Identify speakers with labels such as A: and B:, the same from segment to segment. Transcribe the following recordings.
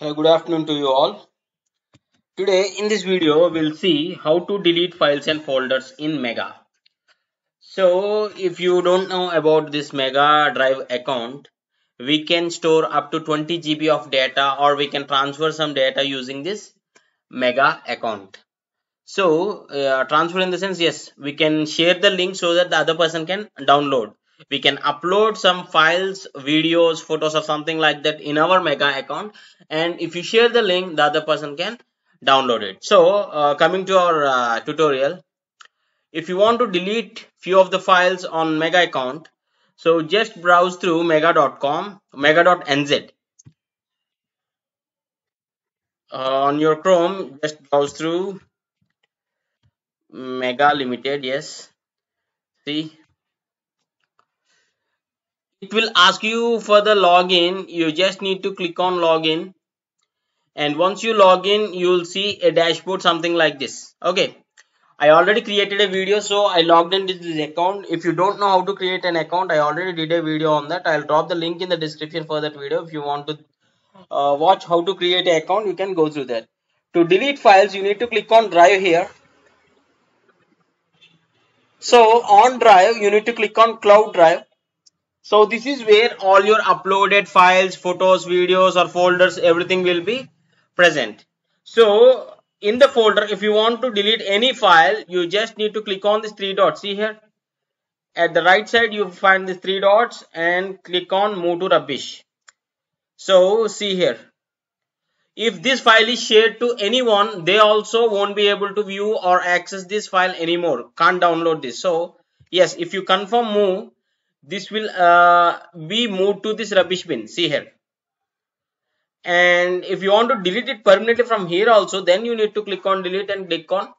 A: Hello, good afternoon to you all. Today in this video we'll see how to delete files and folders in Mega. So if you don't know about this Mega Drive account, we can store up to 20 GB of data or we can transfer some data using this Mega account. So uh, transfer in the sense yes we can share the link so that the other person can download we can upload some files videos photos or something like that in our mega account. And if you share the link the other person can download it. So uh, coming to our uh, tutorial. If you want to delete few of the files on mega account so just browse through mega.com mega.nz uh, on your chrome just browse through mega limited yes. See it will ask you for the login. You just need to click on login. And once you log in you will see a dashboard something like this. Okay. I already created a video so i logged into this account. If you don't know how to create an account i already did a video on that. I'll drop the link in the description for that video. If you want to uh, watch how to create an account you can go through that. To delete files you need to click on drive here. So on drive you need to click on cloud drive so this is where all your uploaded files, photos, videos or folders, everything will be present. So in the folder, if you want to delete any file, you just need to click on these three dots. See here at the right side, you find these three dots and click on move to rubbish. So see here. If this file is shared to anyone, they also won't be able to view or access this file anymore. Can't download this. So yes, if you confirm move, this will uh, be moved to this rubbish bin. See here. And if you want to delete it permanently from here also then you need to click on delete and click on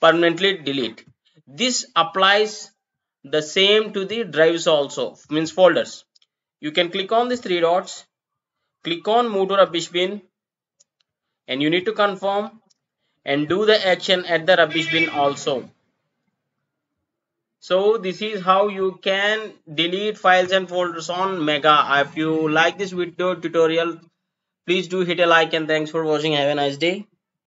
A: permanently delete. This applies the same to the drives also means folders. You can click on these three dots click on move to rubbish bin and you need to confirm and do the action at the rubbish bin also so this is how you can delete files and folders on mega. If you like this video tutorial please do hit a like and thanks for watching. Have a nice day